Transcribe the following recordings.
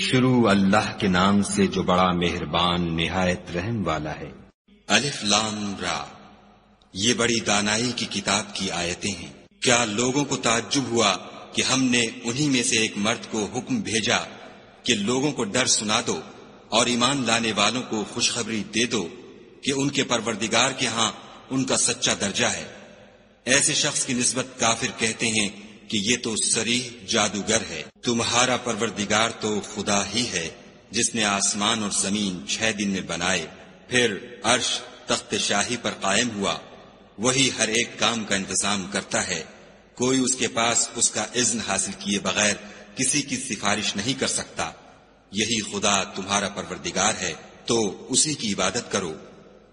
शुरू अल्लाह के नाम से जो बड़ा मेहरबान, निहायत रहम वाला है। अलिफ लाम रा। ये बड़ी दानाई की किताब की आयतें हैं। क्या लोगों को ताज्जुब हुआ कि हमने उन्हीं में से एक मर्द को हुक्म भेजा कि लोगों को डर सुना दो और ईमान लाने वालों को खुशखबरी दे दो कि उनके परवरदिगार के यहाँ उनका सच्चा दर्जा है। ऐसे शख्स की निस्बत काफिर कहते हैं कि ये तो सरीह जादूगर है। तुम्हारा परवरदिगार तो खुदा ही है, जिसने आसमान और ज़मीन छह दिन में बनाए। फिर अर्श तख्त शाही पर कायम हुआ। वही हर एक काम का इंतज़ाम करता है। कोई उसके पास उसका इज्न हासिल किए बगैर किसी की सिफारिश नहीं कर सकता। यही खुदा तुम्हारा परवरदिगार है तो उसी की इबादत करो।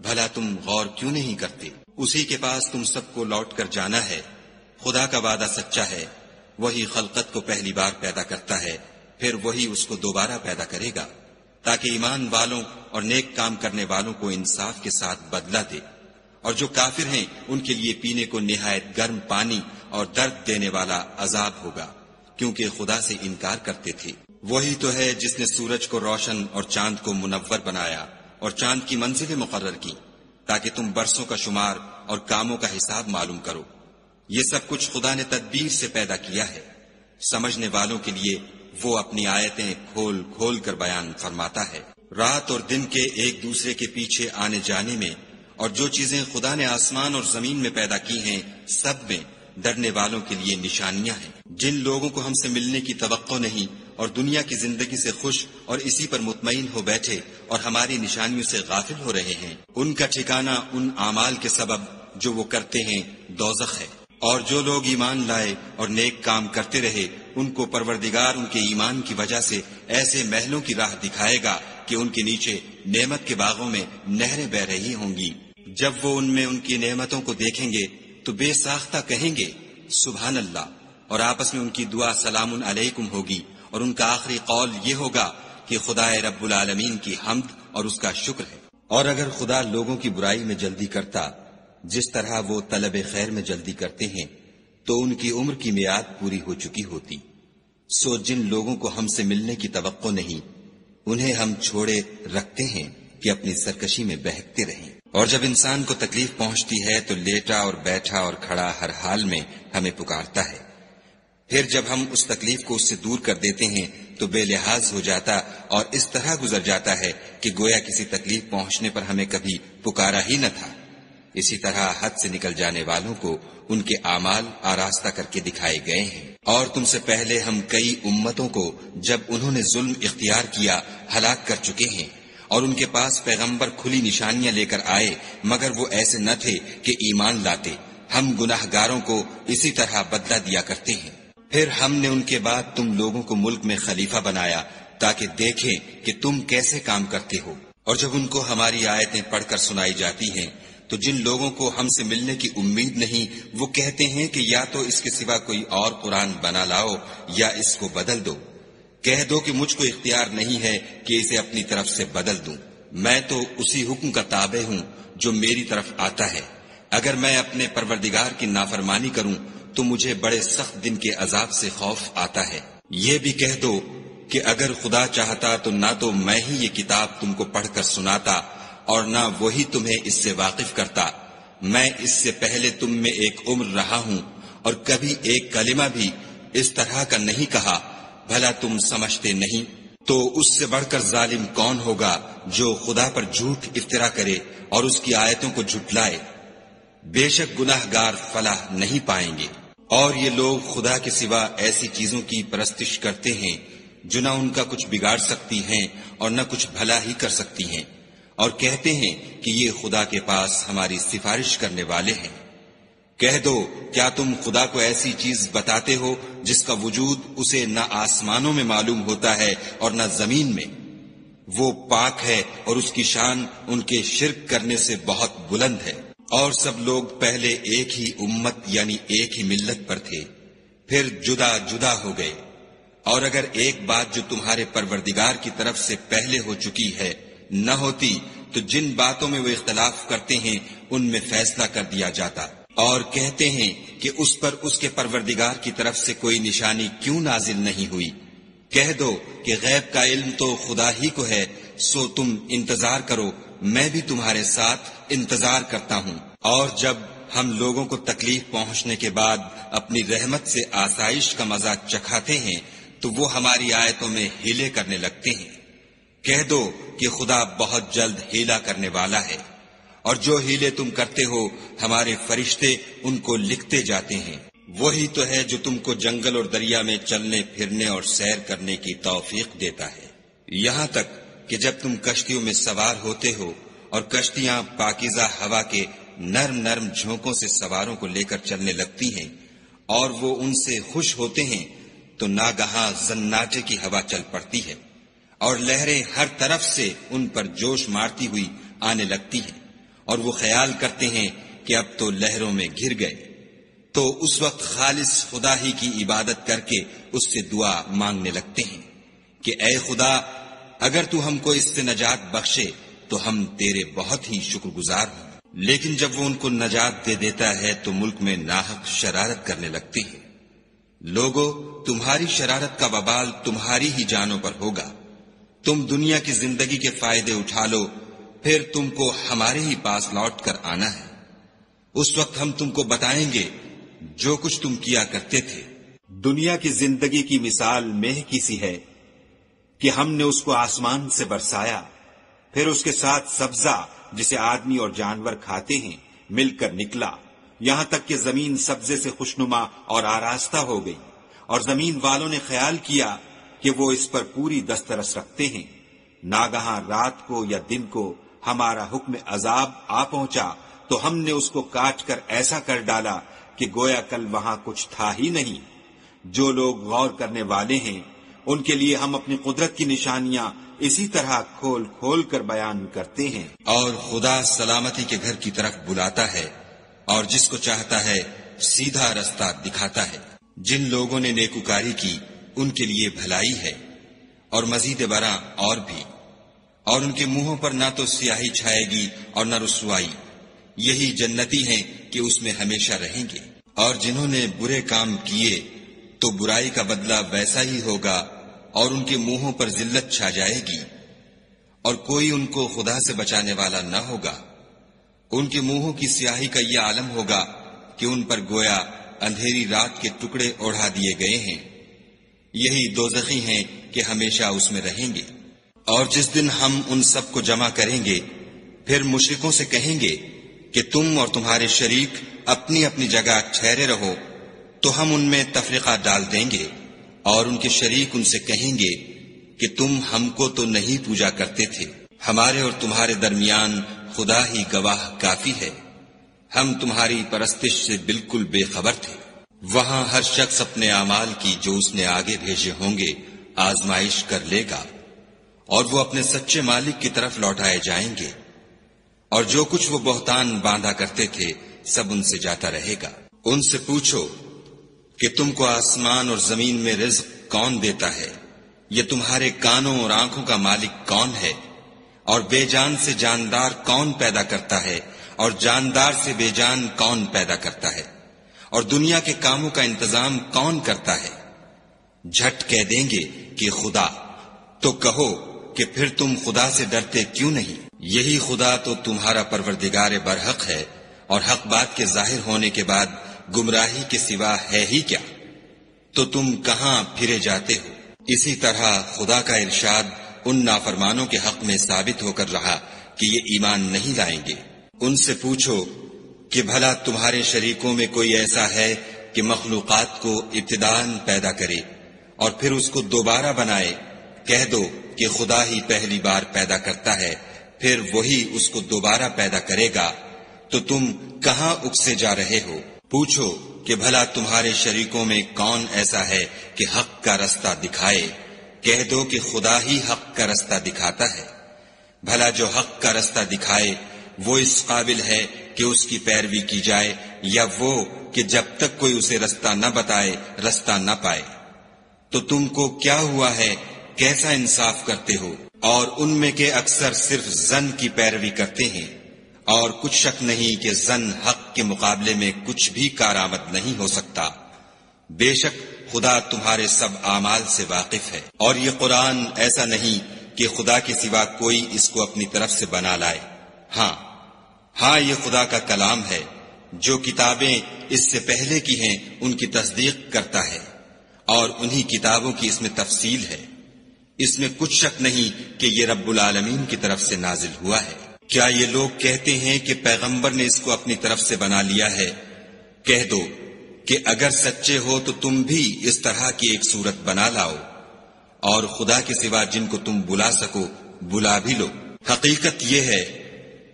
भला तुम गौर क्यों नहीं करते? उसी के पास तुम सबको लौट कर जाना है। खुदा का वादा सच्चा है, वही खलकत को पहली बार पैदा करता है, फिर वही उसको दोबारा पैदा करेगा, ताकि ईमान वालों और नेक काम करने वालों को इंसाफ के साथ बदला दे, और जो काफिर हैं, उनके लिए पीने को निहायत गर्म पानी और दर्द देने वाला अजाब होगा, क्योंकि खुदा से इनकार करते थे। वही तो है जिसने सूरज को रोशन और चाँद को मुनव्वर बनाया और चाँद की मंजिलें मुकर्र की, ताकि तुम बरसों का शुमार और कामों का हिसाब मालूम करो। ये सब कुछ खुदा ने तदबीर से पैदा किया है। समझने वालों के लिए वो अपनी आयतें खोल खोल कर बयान फरमाता है। रात और दिन के एक दूसरे के पीछे आने जाने में और जो चीज़ें खुदा ने आसमान और ज़मीन में पैदा की हैं, सब में डरने वालों के लिए निशानियाँ हैं। जिन लोगों को हमसे मिलने की तो नहीं और दुनिया की ज़िंदगी से खुश और इसी पर मुतमिन हो बैठे और हमारी निशानियों से गाफिल हो रहे हैं, उनका ठिकाना उन आमाल के सबब जो वो करते हैं, दोजख है। और जो लोग ईमान लाए और नेक काम करते रहे, उनको परवरदिगार उनके ईमान की वजह से ऐसे महलों की राह दिखाएगा कि उनके नीचे नेमत के बागों में नहरें बह रही होंगी। जब वो उनमें उनकी नेमतों को देखेंगे तो बेसाख्ता कहेंगे सुबहान अल्लाह और आपस में उनकी दुआ सलाम अलैकुम होगी और उनका आखिरी कौल ये होगा कि खुदा रब्बुल आलमीन की हमद और उसका शुक्र है। और अगर खुदा लोगों की बुराई में जल्दी करता जिस तरह वो तलब खैर में जल्दी करते हैं तो उनकी उम्र की मियाद पूरी हो चुकी होती। सो जिन लोगों को हमसे मिलने की तो नहीं, उन्हें हम छोड़े रखते हैं कि अपनी सरकशी में बहकते रहें। और जब इंसान को तकलीफ़ पहुँचती है तो लेटा और बैठा और खड़ा हर हाल में हमें पुकारता है। फिर जब हम उस तकलीफ़ को उससे दूर कर देते हैं तो बेलिहाज हो जाता और इस तरह गुजर जाता है कि गोया किसी तकलीफ़ पहुँचने पर हमें कभी पुकारा ही न था। इसी तरह हद से निकल जाने वालों को उनके आमाल आरास्ता करके दिखाए गए हैं। और तुमसे पहले हम कई उम्मतों को जब उन्होंने जुल्म इख्तियार किया, हलाक कर चुके हैं और उनके पास पैगंबर खुली निशानियाँ लेकर आए, मगर वो ऐसे न थे कि ईमान लाते। हम गुनाहगारों को इसी तरह बदला दिया करते हैं। फिर हमने उनके बाद तुम लोगों को मुल्क में खलीफा बनाया, ताकि देखें कि तुम कैसे काम करते हो। और जब उनको हमारी आयतें पढ़कर सुनाई जाती हैं तो जिन लोगों को हमसे मिलने की उम्मीद नहीं, वो कहते हैं कि या तो इसके सिवा कोई और कुरान बना लाओ या इसको बदल दो। कह दो कि मुझको इख्तियार नहीं है कि इसे अपनी तरफ़ से बदल दूँ। मैं तो उसी हुक्म का ताबे हूँ जो मेरी तरफ़ आता है। अगर मैं अपने परवरदिगार की नाफरमानी करूँ तो मुझे बड़े सख्त दिन के अजाब से खौफ आता है। ये भी कह दो कि अगर खुदा चाहता तो ना तो मैं ही ये किताब तुमको पढ़कर सुनाता और ना वही तुम्हें इससे वाकिफ करता। मैं इससे पहले तुम में एक उम्र रहा हूँ और कभी एक कलिमा भी इस तरह का नहीं कहा, भला तुम समझते नहीं। तो उससे बढ़कर जालिम कौन होगा जो खुदा पर झूठ इफ्तरा करे और उसकी आयतों को झुटलाए? बेशक गुनाहगार फलाह नहीं पाएँगे। और ये लोग खुदा के सिवा ऐसी चीज़ों की परस्तिश करते हैं, जो न उनका कुछ बिगाड़ सकती हैं और न कुछ भला ही कर सकती हैं। और कहते हैं कि ये खुदा के पास हमारी सिफारिश करने वाले हैं। कह दो, क्या तुम खुदा को ऐसी चीज़ बताते हो जिसका वजूद उसे न आसमानों में मालूम होता है और न ज़मीन में? वो पाक है और उसकी शान उनके शिरक करने से बहुत बुलंद है। और सब लोग पहले एक ही उम्मत, यानी एक ही मिल्लत पर थे। फिर जुदा जुदा हो गए। और अगर एक बात जो तुम्हारे परवरदिगार की तरफ़ से पहले हो चुकी है न होती तो जिन बातों में वो इख्तलाफ करते हैं, उनमें फैसला कर दिया जाता। और कहते हैं कि उस पर उसके परवरदिगार की तरफ़ से कोई निशानी क्यों नाजिल नहीं हुई। कह दो कि गैब का इल्म तो खुदा ही को है, सो तुम इंतज़ार करो, मैं भी तुम्हारे साथ इंतज़ार करता हूँ। और जब हम लोगों को तकलीफ़ पहुँचने के बाद अपनी रहमत से आसाइश का मज़ा चखाते हैं तो वो हमारी आयतों में हीले करने लगते हैं। कह दो कि खुदा बहुत जल्द हीला करने वाला है, और जो हीले तुम करते हो, हमारे फरिश्ते उनको लिखते जाते हैं। वही तो है जो तुमको जंगल और दरिया में चलने, फिरने और सैर करने की तौफीक देता है। यहाँ तक कि जब तुम कश्तियों में सवार होते हो, और कश्तियाँ पाकिजा हवा के नरम नरम झोंकों से सवारों को लेकर चलने लगती हैं, और वो उनसे खुश होते हैं तो नागहा जन्नाटे की हवा चल पड़ती है। और लहरें हर तरफ़ से उन पर जोश मारती हुई आने लगती हैं और वो ख्याल करते हैं कि अब तो लहरों में घिर गए। तो उस वक्त खालिस खुदा ही की इबादत करके उससे दुआ मांगने लगते हैं कि, ए खुदा, अगर तू हमको इससे नजात बख्शे तो हम तेरे बहुत ही शुक्रगुजार हों। लेकिन जब वो उनको नजात दे देता है तो मुल्क में नाहक शरारत करने लगती है। लोगो, तुम्हारी शरारत का बबाल तुम्हारी ही जानों पर होगा। तुम दुनिया की ज़िंदगी के फ़ायदे उठा लो, फिर तुमको हमारे ही पास लौट कर आना है। उस वक्त हम तुमको बताएँगे जो कुछ तुम किया करते थे। दुनिया की ज़िंदगी की मिसाल मेह की सी है कि हमने उसको आसमान से बरसाया, फिर उसके साथ सब्जा, जिसे आदमी और जानवर खाते हैं, मिलकर निकला। यहाँ तक कि ज़मीन सब्जे से खुशनुमा और आरास्ता हो गई, और ज़मीन वालों ने ख्याल किया कि वो इस पर पूरी दस्तरस रखते हैं। नागहा रात को या दिन को हमारा हुक्म अजाब आ पहुँचा तो हमने उसको काट कर ऐसा कर डाला कि गोया कल वहाँ कुछ था ही नहीं। जो लोग गौर करने वाले हैं, उनके लिए हम अपनी कुदरत की निशानियाँ इसी तरह खोल खोल कर बयान करते हैं। और खुदा सलामती के घर की तरफ़ बुलाता है और जिसको चाहता है सीधा रास्ता दिखाता है। जिन लोगों ने नेकुकारी की उनके लिए भलाई है और मजीद बरा और भी। और उनके मुंहों पर ना तो स्याही छाएगी और न रसुआई यही जन्नती हैं कि उसमें हमेशा रहेंगे। और जिन्होंने बुरे काम किए तो बुराई का बदला वैसा ही होगा और उनके मुंहों पर जिल्लत छा जाएगी। और कोई उनको खुदा से बचाने वाला न होगा। उनके मुंहों की स्याही का यह आलम होगा कि उन पर गोया अंधेरी रात के टुकड़े ओढ़ा दिए गए हैं। यही दोजखी हैं कि हमेशा उसमें रहेंगे। और जिस दिन हम उन सबको जमा करेंगे, फिर मुशरिकों से कहेंगे कि तुम और तुम्हारे शरीक अपनी अपनी जगह ठहरे रहो तो हम उनमें तफरीका डाल देंगे। और उनके शरीक उनसे कहेंगे कि तुम हमको तो नहीं पूजा करते थे। हमारे और तुम्हारे दरमियान खुदा ही गवाह काफ़ी है। हम तुम्हारी परस्तिश से बिल्कुल बेखबर थे। वहाँ हर शख्स अपने अमाल की जो उसने आगे भेजे होंगे, आजमाइश कर लेगा और वो अपने सच्चे मालिक की तरफ़ लौटाए जाएँगे। और जो कुछ वो बहुतान बांधा करते थे, सब उनसे जाता रहेगा। उनसे पूछो कि तुमको आसमान और ज़मीन में रिज्क कौन देता है? ये तुम्हारे कानों और आँखों का मालिक कौन है? और बेजान से जानदार कौन पैदा करता है? और जानदार से बेजान कौन पैदा करता है? और दुनिया के कामों का इंतज़ाम कौन करता है? झट कह देंगे कि खुदा। तो कहो कि फिर तुम खुदा से डरते क्यों नहीं? यही खुदा तो तुम्हारा परवरदिगार बरहक है, और हक बात के ज़ाहिर होने के बाद गुमराही के सिवा है ही क्या? तो तुम कहाँ फिरे जाते हो? इसी तरह खुदा का इरशाद उन नाफरमानों के हक में साबित होकर रहा कि ये ईमान नहीं लाएँगे। उनसे पूछो कि भला तुम्हारे शरीकों में कोई ऐसा है कि मखलूकत को इब्तदान पैदा करे और फिर उसको दोबारा बनाए। कह दो कि खुदा ही पहली बार पैदा करता है, फिर वही उसको दोबारा पैदा करेगा। तो तुम कहाँ उकसे जा रहे हो? पूछो कि भला तुम्हारे शरीकों में कौन ऐसा है कि हक का रास्ता दिखाए। कह दो कि खुदा ही हक का रास्ता दिखाता है। भला जो हक का रास्ता दिखाए, वो इस काबिल है कि उसकी पैरवी की जाए, या वो कि जब तक कोई उसे रास्ता न बताए, रास्ता न पाए। तो तुमको क्या हुआ है? कैसा इंसाफ करते हो? और उनमें के अक्सर सिर्फ़ जन की पैरवी करते हैं। और कुछ शक नहीं कि जन हक के मुकाबले में कुछ भी कारामद नहीं हो सकता। बेशक खुदा तुम्हारे सब आमाल से वाकिफ है। और ये कुरान ऐसा नहीं कि खुदा के सिवा कोई इसको अपनी तरफ़ से बना लाए। हाँ हाँ ये खुदा का कलाम है। जो किताबें इससे पहले की हैं, उनकी तस्दीक करता है और उन्हीं किताबों की इसमें तफसील है। इसमें कुछ शक नहीं कि ये रब्बुल आलमीन की तरफ़ से नाजिल हुआ है। क्या ये लोग कहते हैं कि पैगंबर ने इसको अपनी तरफ़ से बना लिया है? कह दो कि अगर सच्चे हो तो तुम भी इस तरह की एक सूरत बना लाओ और खुदा के सिवा जिनको तुम बुला सको, बुला भी लो। हकीकत यह है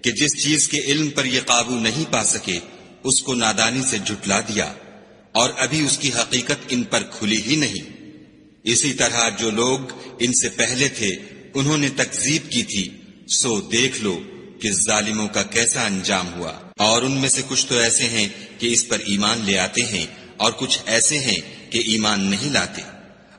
कि जिस चीज़ के इल्म पर यह काबू नहीं पा सके, उसको नादानी से झुटला दिया और अभी उसकी हकीकत इन पर खुली ही नहीं। इसी तरह जो लोग इनसे पहले थे, उन्होंने तकजीब की थी, सो देख लो कि जालिमों का कैसा अंजाम हुआ। और उनमें से कुछ तो ऐसे हैं कि इस पर ईमान ले आते हैं और कुछ ऐसे हैं कि ईमान नहीं लाते।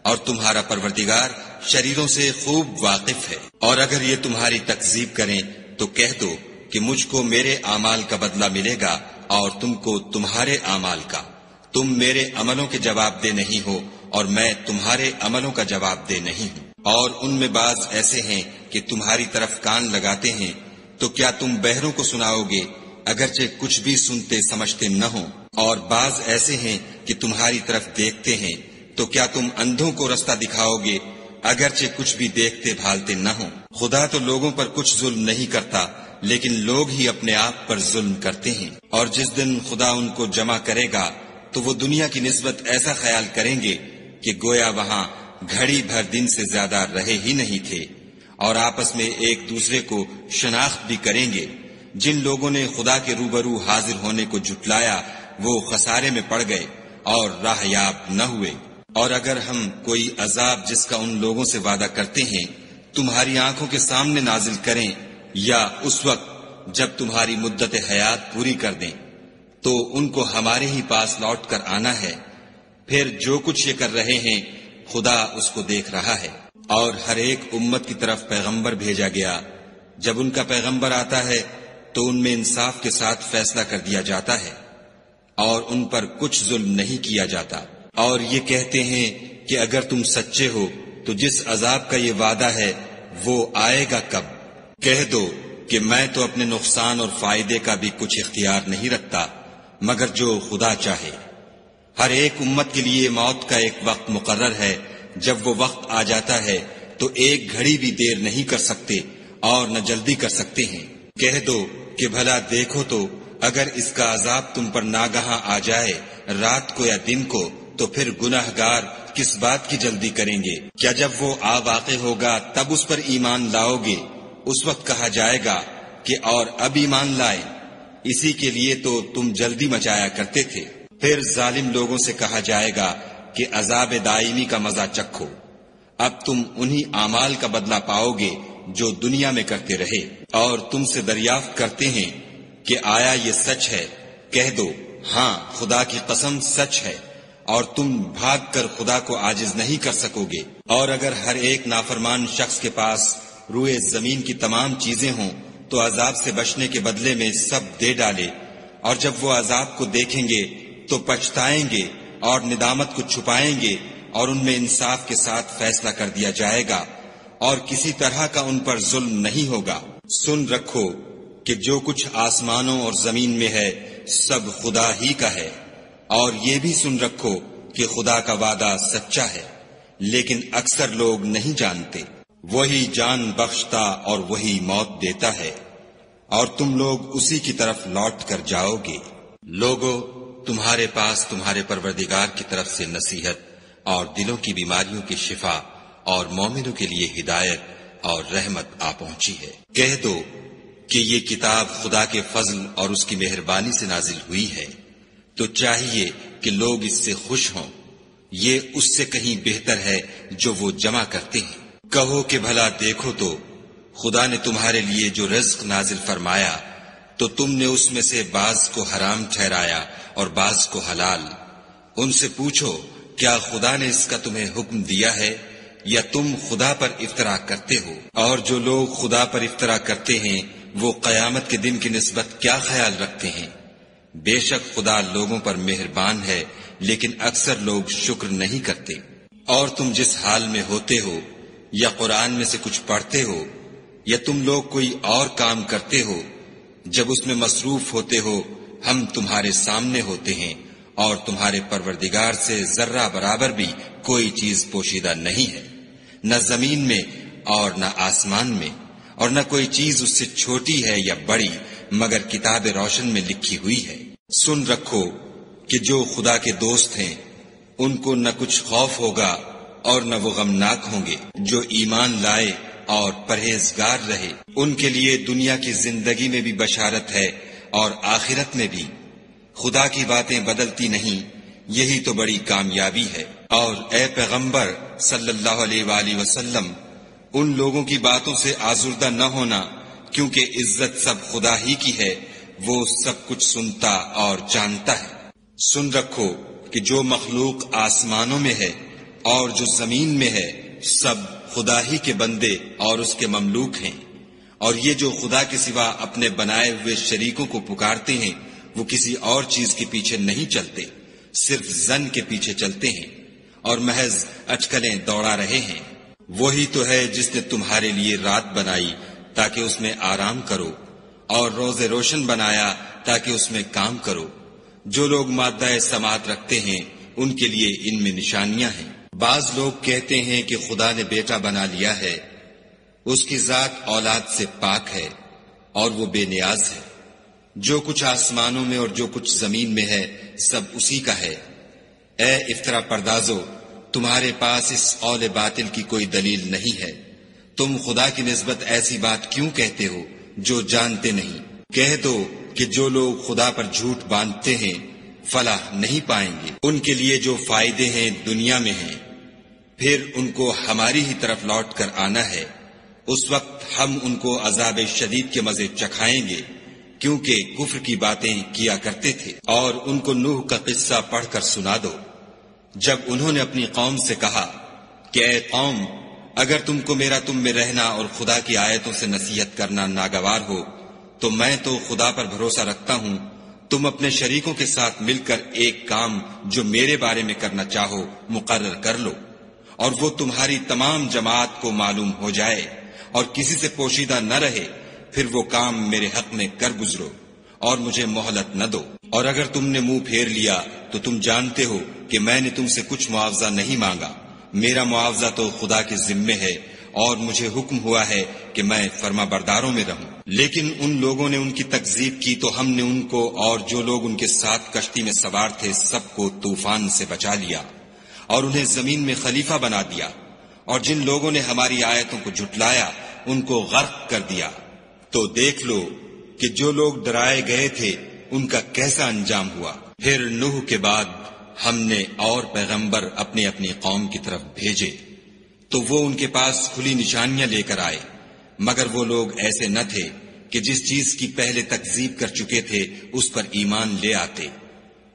और तुम्हारा परवरदिगार शरीरों से खूब वाकिफ है। और अगर ये तुम्हारी तकजीब करें तो कह दो कि मुझको मेरे अमाल का बदला मिलेगा और तुमको तुम्हारे अमाल का। तुम मेरे अमलों के जवाब दे नहीं हो और मैं तुम्हारे अमलों का जवाब दे नहीं हूँ। और उनमें बाज ऐसे हैं कि तुम्हारी तरफ़ कान लगाते हैं तो क्या तुम बहरों को सुनाओगे, अगरचे कुछ भी सुनते समझते न हो? और बाज ऐसे हैं कि तुम्हारी तरफ़ देखते हैं तो क्या तुम अंधों को रास्ता दिखाओगे, अगरचे कुछ भी देखते भालते न हो? खुदा तो लोगों पर कुछ जुल्म नहीं करता लेकिन लोग ही अपने आप पर जुल्म करते हैं। और जिस दिन खुदा उनको जमा करेगा तो वो दुनिया की नस्बत ऐसा ख्याल करेंगे कि गोया वहाँ घड़ी भर दिन से ज़्यादा रहे ही नहीं थे और आपस में एक दूसरे को शनाख्त भी करेंगे। जिन लोगों ने खुदा के रूबरू हाजिर होने को जुटलाया वो खसारे में पड़ गए और राहयाब न हुए। और अगर हम कोई अजाब जिसका उन लोगों से वादा करते हैं, तुम्हारी आँखों के सामने नाजिल करें या उस वक्त जब तुम्हारी मुद्दत हयात पूरी कर दें तो उनको हमारे ही पास लौट कर आना है। फिर जो कुछ ये कर रहे हैं, खुदा उसको देख रहा है। और हर एक उम्मत की तरफ़ पैगंबर भेजा गया। जब उनका पैगंबर आता है तो उनमें इंसाफ के साथ फैसला कर दिया जाता है। और उन पर कुछ जुल्म नहीं किया जाता। और ये कहते हैं कि अगर तुम सच्चे हो तो जिस अजाब का ये वादा है, वो आएगा कब? कह दो कि मैं तो अपने नुकसान और फ़ायदे का भी कुछ इख्तियार नहीं रखता, मगर जो खुदा चाहे। हर एक उम्मत के लिए मौत का एक वक्त मुकर्र है। जब वो वक्त आ जाता है तो एक घड़ी भी देर नहीं कर सकते और न जल्दी कर सकते हैं। कह दो कि भला देखो तो अगर इसका अजाब तुम पर नागहा आ जाए रात को या दिन को तो फिर गुनाहगार किस बात की जल्दी करेंगे? क्या जब वो आ वाक़ होगा, तब उस पर ईमान लाओगे? उस वक्त कहा जाएगा कि और अब ईमान लाए। इसी के लिए तो तुम जल्दी मचाया करते थे। फिर जालिम लोगों से कहा जाएगा कि अजाब दायमी का मज़ा चखो। अब तुम उन्हीं अमाल का बदला पाओगे जो दुनिया में करते रहे। और तुमसे दरियाफ्त करते हैं कि आया ये सच है। कह दो हाँ खुदा की कसम सच है। और तुम भाग कर खुदा को आजिज नहीं कर सकोगे। और अगर हर एक नाफरमान शख्स के पास रुए ज़मीन की तमाम चीज़ें हों तो अजाब से बचने के बदले में सब दे डाले। और जब वो अजाब को देखेंगे तो पछताएँगे और निदामत को छुपाएँगे और उनमें इंसाफ के साथ फैसला कर दिया जाएगा। और किसी तरह का उन पर जुल्म नहीं होगा। सुन रखो कि जो कुछ आसमानों और ज़मीन में है, सब खुदा ही का है। और ये भी सुन रखो कि खुदा का वादा सच्चा है, लेकिन अक्सर लोग नहीं जानते। वही जान बख्शता और वही मौत देता है, और तुम लोग उसी की तरफ़ लौट कर जाओगे। लोगो, तुम्हारे पास तुम्हारे परवरदिगार की तरफ़ से नसीहत और दिलों की बीमारियों की शिफा और मोमिनों के लिए हिदायत और रहमत आ पहुँची है। कह दो कि ये किताब खुदा के फजल और उसकी मेहरबानी से नाजिल हुई है। तो चाहिए कि लोग इससे खुश हों। ये उससे कहीं बेहतर है जो वो जमा करते हैं। कहो कि भला देखो तो खुदा ने तुम्हारे लिए जो रिज्क नाजिल फरमाया तो तुमने उसमें से बाज को हराम ठहराया और बाज को हलाल। उनसे पूछो, क्या खुदा ने इसका तुम्हें हुक्म दिया है, या तुम खुदा पर इफ्तरा करते हो? और जो लोग खुदा पर इफ्तरा करते हैं, वो कयामत के दिन की नस्बत क्या ख्याल रखते हैं? बेशक खुदा लोगों पर मेहरबान है, लेकिन अक्सर लोग शुक्र नहीं करते। और तुम जिस हाल में होते हो या कुरान में से कुछ पढ़ते हो, या तुम लोग कोई और काम करते हो, जब उसमें मसरूफ होते हो, हम तुम्हारे सामने होते हैं और तुम्हारे परवरदिगार से जर्रा बराबर भी कोई चीज़ पोशीदा नहीं है। न ज़मीन में और न आसमान में, और न कोई चीज़ उससे छोटी है या बड़ी, मगर किताब रोशन में लिखी हुई है। सुन रखो कि जो खुदा के दोस्त हैं, उनको न कुछ खौफ होगा और न वो गमनाक होंगे, जो ईमान लाए और परहेजगार रहे। उनके लिए दुनिया की ज़िंदगी में भी बशारत है और आखिरत में भी। खुदा की बातें बदलती नहीं, यही तो बड़ी कामयाबी है। और ए पैगंबर सल्लल्लाहु अलैहि उन लोगों की बातों से आजुर्दा न होना, क्योंकि इज़्ज़त सब खुदा ही की है, वो सब कुछ सुनता और जानता है। सुन रखो कि जो मखलूक आसमानों में है और जो ज़मीन में है, सब खुदा ही के बंदे और उसके ममलूक हैं। और ये जो खुदा के सिवा अपने बनाए हुए शरीकों को पुकारते हैं, वो किसी और चीज़ के पीछे नहीं चलते, सिर्फ़ जन के पीछे चलते हैं और महज अटकलें दौड़ा रहे हैं। वही तो है जिसने तुम्हारे लिए रात बनाई, ताकि उसमें आराम करो, और रोज़े रोशन बनाया, ताकि उसमें काम करो। जो लोग मादा समात रखते हैं, उनके लिए इनमें निशानियाँ हैं। बाज लोग कहते हैं कि खुदा ने बेटा बना लिया है। उसकी जात औलाद से पाक है और वो बेनियाज है। जो कुछ आसमानों में और जो कुछ ज़मीन में है, सब उसी का है। ए इफ्तरा परदाजो, तुम्हारे पास इस औल बातिल की कोई दलील नहीं है। तुम खुदा की नस्बत ऐसी बात क्यों कहते हो जो जानते नहीं? कह दो कि जो लोग खुदा पर झूठ बांधते हैं, फलाह नहीं पाएँगे। उनके लिए जो फ़ायदे हैं दुनिया में हैं। फिर उनको हमारी ही तरफ़ लौट कर आना है। उस वक्त हम उनको अजाब शदीद के मज़े चखाएँगे, क्योंकि कुफर की बातें किया करते थे। और उनको नूह का किस्सा पढ़कर सुना दो। जब उन्होंने अपनी कौम से कहा कि, ए कौम, अगर तुमको मेरा तुम में रहना और खुदा की आयतों से नसीहत करना नागवार हो तो मैं तो खुदा पर भरोसा रखता हूँ। तुम अपने शरीकों के साथ मिलकर एक काम जो मेरे बारे में करना चाहो मुकर्र कर लो। और वो तुम्हारी तमाम जमात को मालूम हो जाए और किसी से पोशीदा न रहे, फिर वो काम मेरे हक में कर गुजरो और मुझे मोहलत न दो। और अगर तुमने मुँह फेर लिया तो तुम जानते हो कि मैंने तुमसे कुछ मुआवजा नहीं मांगा। मेरा मुआवजा तो खुदा के जिम्मे है और मुझे हुक्म हुआ है कि मैं फर्मा बरदारों में रहूँ। लेकिन उन लोगों ने उनकी तकजीब की तो हमने उनको और जो लोग उनके साथ कश्ती में सवार थे, सबको तूफ़ान से बचा लिया। और उन्हें ज़मीन में खलीफा बना दिया। और जिन लोगों ने हमारी आयतों को जुटलाया, उनको गर्क कर दिया। तो देख लो कि जो लोग डराए गए थे, उनका कैसा अंजाम हुआ। फिर नूह के बाद हमने और पैगंबर अपने अपनी कौम की तरफ़ भेजे। तो वो उनके पास खुली निशानियाँ लेकर आए। मगर वो लोग ऐसे न थे कि जिस चीज़ की पहले तकजीब कर चुके थे, उस पर ईमान ले आते।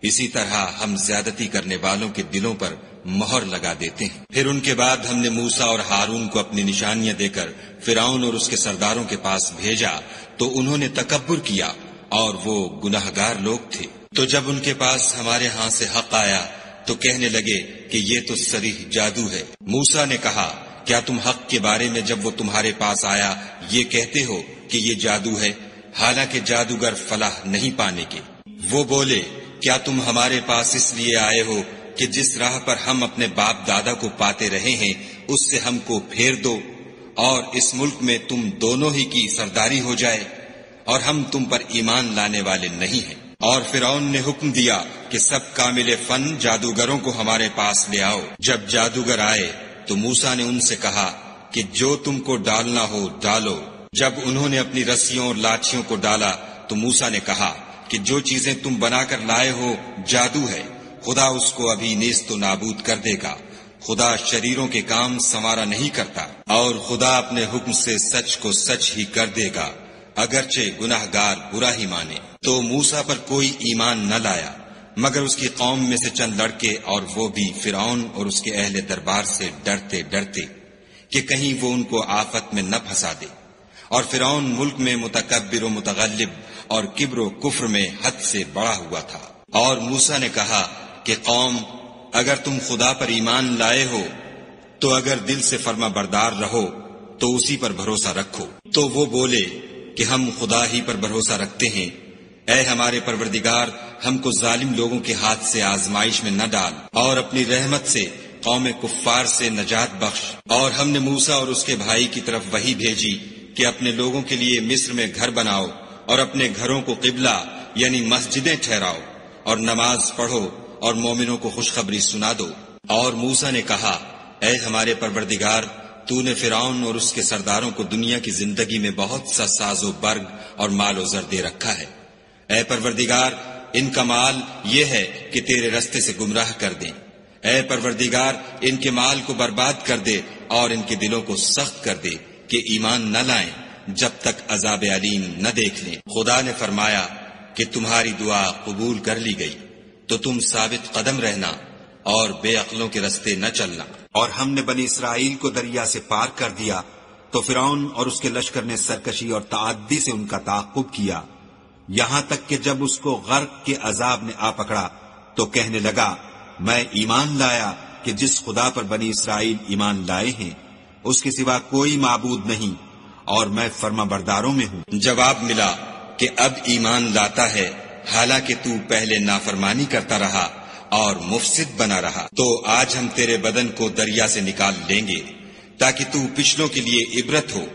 इसी तरह हम ज्यादती करने वालों के दिलों पर मोहर लगा देते हैं। फिर उनके बाद हमने मूसा और हारून को अपनी निशानियाँ देकर फिराउन और उसके सरदारों के पास भेजा तो उन्होंने तकबर किया और वो गुनाहगार लोग थे। तो जब उनके पास हमारे हाथ से हक आया तो कहने लगे कि ये तो सरीह जादू है। मूसा ने कहा, क्या तुम हक के बारे में जब वो तुम्हारे पास आया, ये कहते हो कि ये जादू है? हालाँकि जादूगर फलाह नहीं पाने के। वो बोले क्या तुम हमारे पास इसलिए आए हो कि जिस राह पर हम अपने बाप दादा को पाते रहे हैं, उससे हमको फेर दो, और इस मुल्क में तुम दोनों ही की सरदारी हो जाए, और हम तुम पर ईमान लाने वाले नहीं हैं। और फिर ने हुक्म दिया कि सब कामिल फन जादूगरों को हमारे पास ले आओ। जब जादूगर आए तो मूसा ने उनसे कहा कि जो तुमको डालना हो, डालो। जब उन्होंने अपनी रस्सियों और लाठियों को डाला तो मूसा ने कहा कि जो चीज़ें तुम बनाकर लाए हो, जादू है। खुदा उसको अभी नेस्त नाबूद कर देगा। खुदा शरीरों के काम संवारा नहीं करता, और खुदा अपने हुक्म से सच को सच ही कर देगा, अगरचे गुनाहगार बुरा ही माने। तो मूसा पर कोई ईमान न लाया, मगर उसकी कौम में से चंद लड़के और वो भी फिरौन और उसके अहले दरबार से डरते डरते, कि कहीं वो उनको आफत में न फंसा दे। और फिरौन मुल्क में मुतकबिर मुतगलिब और किब्र कुफ्र में हद से बड़ा हुआ था। और मूसा ने कहा कि कौम, अगर तुम खुदा पर ईमान लाए हो तो अगर दिल से फर्मा बरदार रहो तो उसी पर भरोसा रखो। तो वो बोले कि हम खुदा ही पर भरोसा रखते हैं। ऐ हमारे परवरदिगार, हमको जालिम लोगों के हाथ से आजमाइश में न डाल और अपनी रहमत से कौम कुफ्फार से नजात बख्श। और हमने मूसा और उसके भाई की तरफ़ वही भेजी कि अपने लोगों के लिए मिस्र में घर बनाओ। और अपने घरों को किबला, यानी मस्जिदें ठहराओ, और नमाज़ पढ़ो, और मोमिनों को खुशखबरी सुना दो। और मूसा ने कहा, ऐ हमारे परवरदिगार, तूने फिराउन और उसके सरदारों को दुनिया की ज़िंदगी में बहुत सा साजो बर्ग और मालो जर दे रखा है। ऐ परवरदिगार, इनका माल ये है कि तेरे रस्ते से गुमराह कर दें। ऐ परवरदिगार, इनके माल को बर्बाद कर दे और इनके दिलों को सख्त कर दे कि ईमान न लाएँ। जब तक अजाब अलीम न देख लें। खुदा ने फरमाया कि तुम्हारी दुआ कबूल कर ली गई तो तुम साबित कदम रहना और बेअकलों के रस्ते न चलना। और हमने बनी इसराइल को दरिया से पार कर दिया तो फिरौन और उसके लश्कर ने सरकशी और तादी से उनका ताकुब किया। यहाँ तक कि जब उसको गर्क के अजाब ने आ पकड़ा तो कहने लगा, मैं ईमान लाया कि जिस खुदा पर बनी इसराइल ईमान लाए हैं, उसके सिवा कोई माबूद नहीं। और मैं फर्मा बरदारों में हूँ। जवाब मिला कि अब ईमान लाता है, हालाँकि तू पहले नाफरमानी करता रहा और मुफसिद बना रहा। तो आज हम तेरे बदन को दरिया से निकाल लेंगे, ताकि तू पिछलों के लिए इबरत हो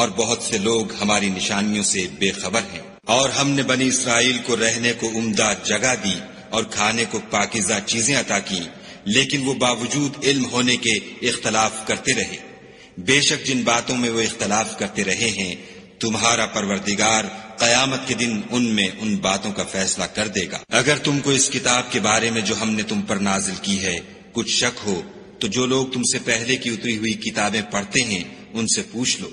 और बहुत से लोग हमारी निशानियों से बेखबर हैं। और हमने बनी इसराइल को रहने को उम्दा जगह दी और खाने को पाकिजा चीज़ें अता की, लेकिन वो बावजूद इल्म होने के इख्तलाफ करते रहे। बेशक जिन बातों में वो इख्तलाफ करते रहे हैं, तुम्हारा परवरदिगार कयामत के दिन उनमें उन बातों का फैसला कर देगा। अगर तुमको इस किताब के बारे में जो हमने तुम पर नाजिल की है, कुछ शक हो तो जो लोग तुमसे पहले की उतरी हुई किताबें पढ़ते हैं, उनसे पूछ लो।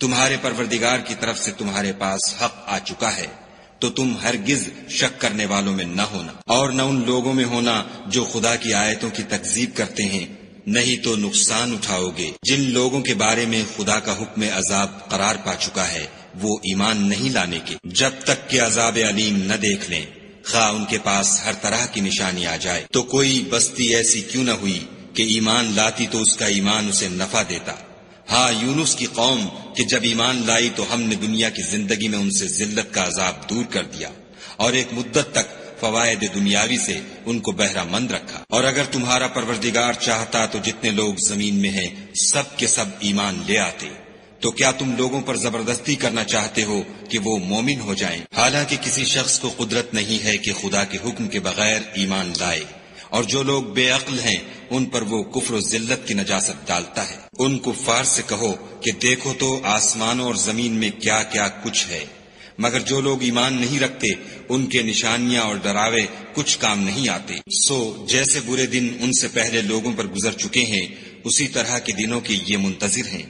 तुम्हारे परवरदिगार की तरफ़ से तुम्हारे पास हक आ चुका है तो तुम हरगिज शक करने वालों में न होना। और न उन लोगों में होना जो खुदा की आयतों की तकजीब करते हैं नहीं तो नुकसान उठाओगे। जिन लोगों के बारे में खुदा का हुक्म अजाब करार पा चुका है, वो ईमान नहीं लाने के। जब तक के अजाब अलीम न देख लें खा उनके पास हर तरह की निशानी आ जाए। तो कोई बस्ती ऐसी क्यों न हुई कि ईमान लाती तो उसका ईमान उसे नफा देता? हाँ यूनुस की कौम कि जब ईमान लाई तो हमने दुनिया की ज़िंदगी में उनसे जिल्लत का अजाब दूर कर दिया। और एक मुद्दत तक फवायद दुनियावी से उनको बहरा मंद रखा। और अगर तुम्हारा परवरदिगार चाहता तो जितने लोग ज़मीन में हैं, सब के सब ईमान ले आते। तो क्या तुम लोगों पर ज़बरदस्ती करना चाहते हो कि वो मोमिन हो जाएँ? हालाँकि किसी शख्स को कुदरत नहीं है कि खुदा के हुक्म के बगैर ईमान लाए। और जो लोग बेअक्ल हैं, उन पर वो कुफर जिल्लत की नजासत डालता है। उन कुफार से कहो कि देखो तो आसमानों और ज़मीन में क्या क्या कुछ है। मगर जो लोग ईमान नहीं रखते, उनके निशानियाँ और डरावे कुछ काम नहीं आते। सो, जैसे बुरे दिन उनसे पहले लोगों पर गुजर चुके हैं, उसी तरह के दिनों के ये मुंतजिर हैं।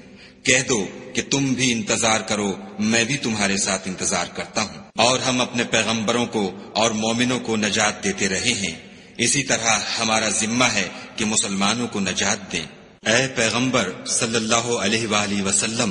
कह दो कि तुम भी इंतज़ार करो, मैं भी तुम्हारे साथ इंतज़ार करता हूँ। और हम अपने पैगम्बरों को और मोमिनों को नजात देते रहे हैं। इसी तरह हमारा जिम्मा है कि मुसलमानों को नजात दें। ए पैगंबर सल्लल्लाहु अलैहि वसल्लम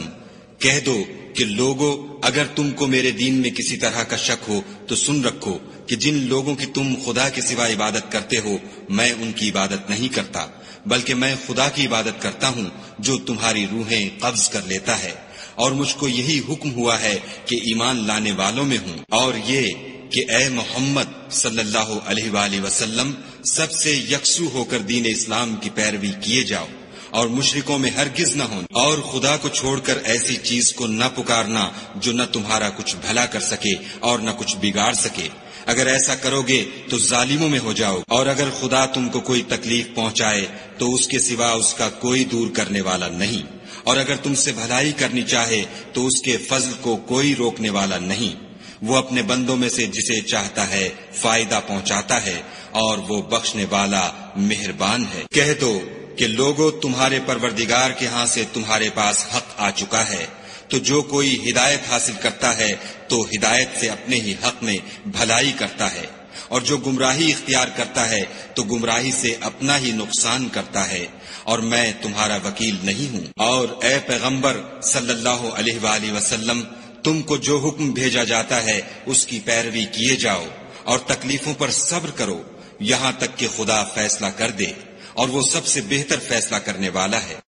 कह दो कि लोगों, अगर तुमको मेरे दीन में किसी तरह का शक हो तो सुन रखो कि जिन लोगों की तुम खुदा के सिवा इबादत करते हो, मैं उनकी इबादत नहीं करता, बल्कि मैं खुदा की इबादत करता हूँ, जो तुम्हारी रूहें कब्ज कर लेता है। और मुझको यही हुक्म हुआ है कि ईमान लाने वालों में हूँ। और ये कि ए मोहम्मद सल्लल्लाहु अलैहि वसल्लम, सबसे यकसू होकर दीन इस्लाम की पैरवी किए जाओ। और मुशरिकों में हरगिज न हो और खुदा को छोड़कर ऐसी चीज़ को न पुकारना, जो न तुम्हारा कुछ भला कर सके और न कुछ बिगाड़ सके। अगर ऐसा करोगे तो जालिमों में हो जाओ। और अगर खुदा तुमको कोई तकलीफ़ पहुँचाए तो उसके सिवा उसका कोई दूर करने वाला नहीं। और अगर तुमसे भलाई करनी चाहे तो उसके फजल को कोई रोकने वाला नहीं। वो अपने बंदों में से जिसे चाहता है, फ़ायदा पहुंचाता है, और वो बख्शने वाला मेहरबान है। कह दो कि लोगों तुम्हारे परवरदिगार के यहाँ से तुम्हारे पास हक आ चुका है। तो जो कोई हिदायत हासिल करता है तो हिदायत से अपने ही हक में भलाई करता है। और जो गुमराही इख्तियार करता है तो गुमराही से अपना ही नुकसान करता है। और मैं तुम्हारा वकील नहीं हूँ। और ए पैगंबर वसल्लम, तुमको जो हुक्म भेजा जाता है, उसकी पैरवी किए जाओ। और तकलीफों पर सब्र करो। यहाँ तक कि खुदा फैसला कर दे। और वो सबसे बेहतर फैसला करने वाला है।